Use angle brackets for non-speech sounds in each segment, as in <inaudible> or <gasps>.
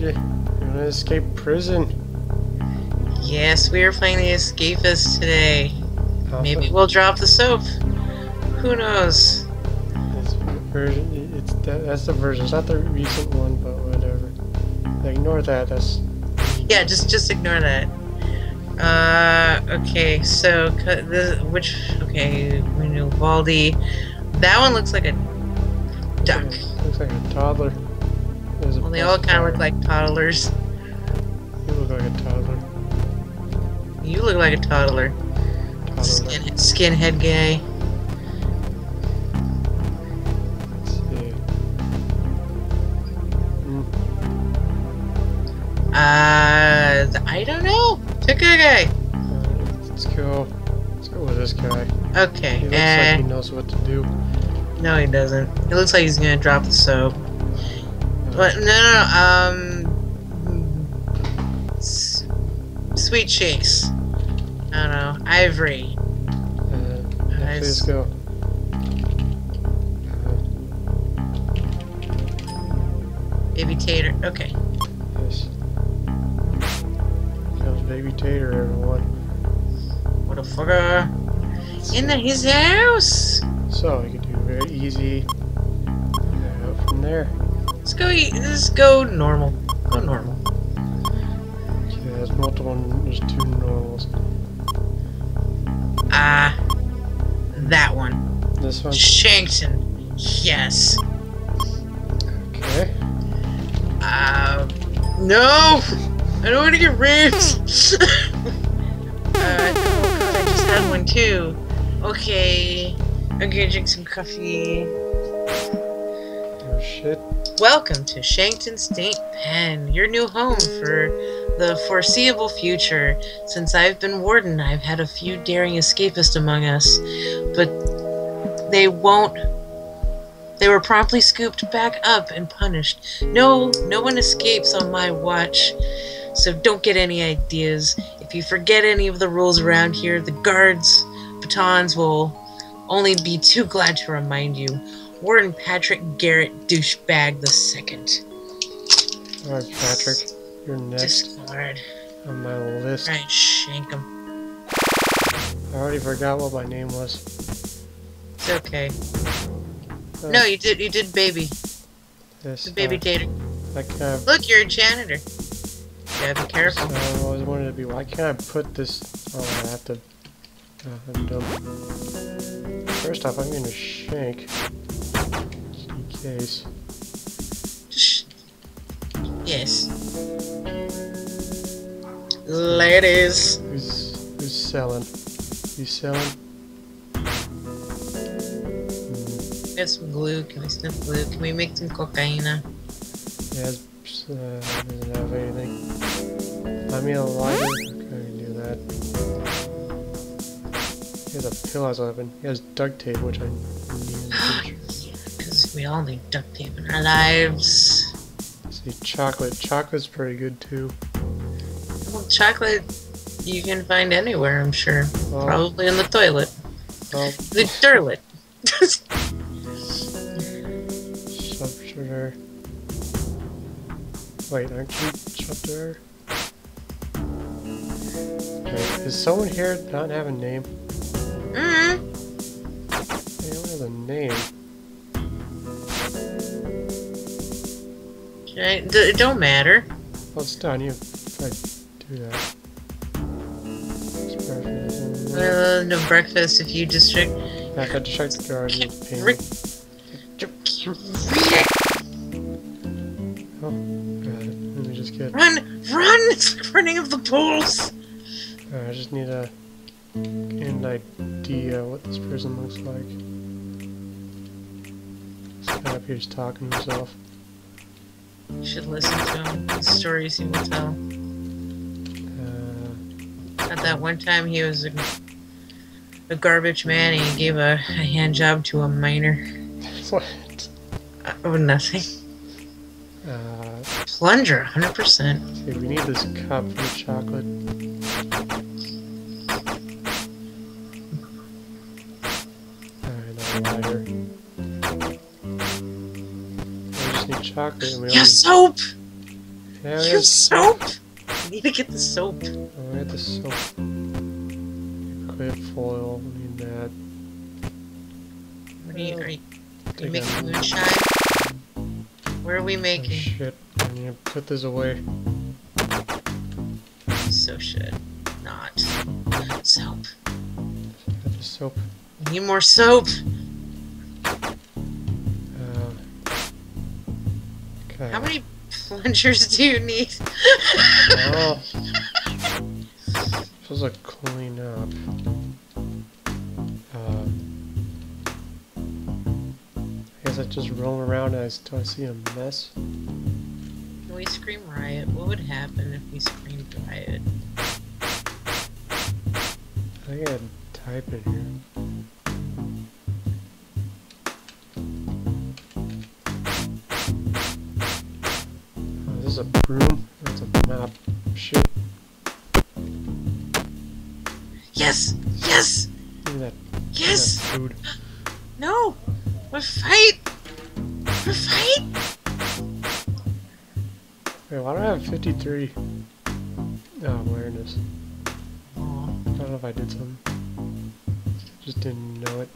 you, you wanna escape prison? Yes, we are playing the Escapist today. Maybe we'll drop the soap. Who knows? This version, it's that, that's the version. It's not the recent one, but whatever. Ignore that. That's Yeah, just just ignore that. Uh, okay, so the which okay, we knew Baldy. That one looks like a duck. looks like a toddler. Well, they all kind of look like toddlers. You look like a toddler. You look like a toddler. Toddler. Skin skinhead gay. Let's see. Uh, I don't know. Pick a guy. Let's go. Let's go with this guy. Okay. He looks eh, like he knows what to do. no, he doesn't. It looks like he's gonna drop the soap. But no, no, no. Um, sweet shakes. I don't know. Ivory. Uh, actually, let's go. Baby Tater. Okay. Yes. Comes baby Tater, everyone. What a fucker. In the, his house. So you can do very easy. Out from there. Let's go. eat- Let's go normal. Go normal. Okay, there's multiple. There's two normals. Ah, that one. This one. Shankton. Yes. Okay. Uh, no! I don't want to get raped! <laughs> uh, oh god, I just had one too. Okay, I'm gonna drink some coffee. Shit. Welcome to Shankton State Pen, your new home for the foreseeable future. Since I've been warden, I've had a few daring escapists among us, but they won't. They were promptly scooped back up and punished. No, no one escapes on my watch. So don't get any ideas. If you forget any of the rules around here, the guards, batons will only be too glad to remind you. Warden Patrick Garrett douchebag the second. Alright, Patrick. You're next Discard. on my list. And shank him. I already forgot what my name was. It's okay. Uh, No, you did. You did, baby. This. The baby uh, tater. I. Look, you're a janitor. Gotta be careful. I always wanted to be. Why can't I put this? Oh, I have to. Oh, I'm dumb. First off, I'm gonna shank. Just in case. Yes. Ladies. Who's who's selling? You selling? Get some glue. Can we sniff glue? Can we make some cocaine? has. Uh, doesn't have anything. I mean, a lighter. Okay, do that. He has a pill as a weapon. He has duct tape, which I need. the. Because <gasps> we all need duct tape in our lives. See, chocolate. Chocolate's pretty good too. Well, chocolate you can find anywhere, I'm sure. Probably in the toilet. well, <laughs> The toilet. Sharpshooter. Wait, aren't you sharpshooter? Wait, is someone here not have a name? Mm Hey, what is a name? Okay, d- it don't matter. Oh, it's done. You if I do that. Uh, no breakfast if you district. I have to check the guard. Can't re- read it. Oh, got it. Let me just get. Run! Run! It's <laughs> running of the pools! Alright, I just need a an idea what this person looks like. This guy up here's talking to himself. You should listen to him. The stories he will tell. Uh, At that one time, he was a, a garbage man and he gave a, a hand job to a miner. <laughs> what? Uh, oh, nothing. Uh, Plunger, 100%. see, we need this cup for chocolate. Lighter. Just need chocolate and we Yeah, only soap! Yeah, we You have, soap! I need to get the soap. oh, we have the soap. Equip foil. We need that. What are you, are you, are you making moonshine? Where are we Oh, making? shit. I need to put this away. So should not. Soap. Soap. We need more soap. Okay. How many plungers do you need? Oh. Supposed to clean up. Uh, I guess I just roam around and I still see a mess. Can we scream riot? What would happen if we screamed riot? I think I'd type it here. Is this a broom? That's a map. Shit. Yes! Yes! Give me that, Yes! that food. No! We fight! We fight! Wait, why do I have 53? Oh, uh, awareness. Aw. I don't know if I did something. Just didn't know it.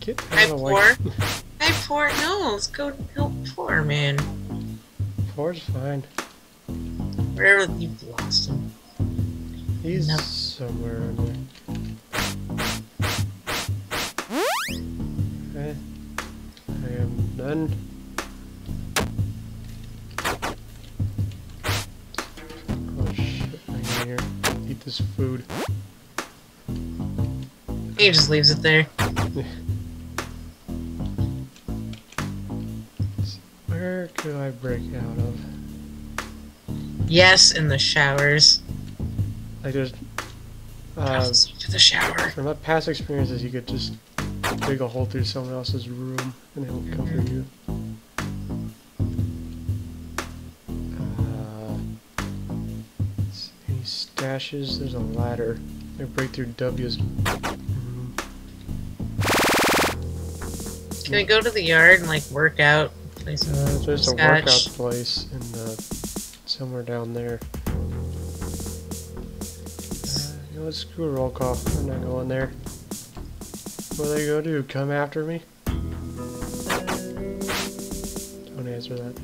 Get out Hi, of the way. <laughs> poor. Hi, poor. No, let's go help poor, man. Four's fine. Where have you've lost him. He's No. somewhere in there. Okay. I am done. Oh shit, I get here. Eat this food. He just leaves it there. Could I break out of? Yes, in the showers. Like there's uh, to the shower. from my past experiences you could just dig a hole through someone else's room and they won't come for you. Uh, any stashes? There's a ladder. I break through W's room. Can we go to the yard and like work out? Play some Uh, there's a workout place in the, somewhere down there. Uh, you know what? Screw a roll call. I'm not going there. What are they gonna do? Come after me? Don't answer that.